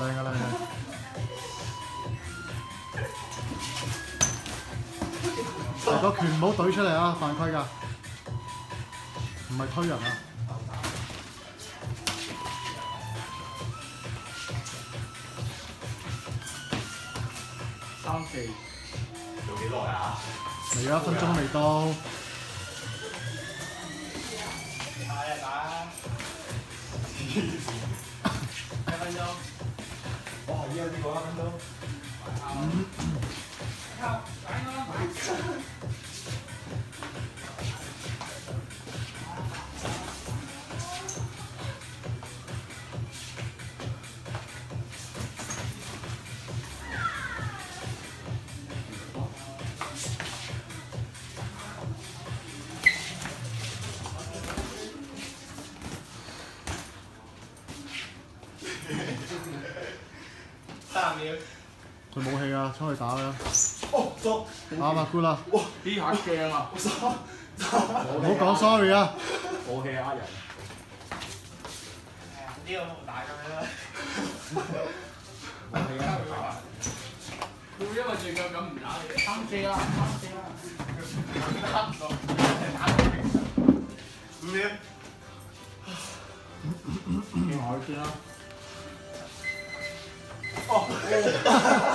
来来来！係個拳唔好懟出嚟啊，犯規㗎，唔係推人啊！三四，做幾耐啊？嚟啊，一分鐘未到，打啊打！一分鐘。哇！依家呢個一分鐘。三秒。佢冇气啊，出去打啦！哦，错。啱啊，good 啦，呢下惊啊！唔好讲 sorry 啊！冇气呃人。呢个冇打咁样啦。冇气呃佢因为最近咁唔打你，三四啦，三四啦。打唔到，打唔到。五秒。见海先啦。 哦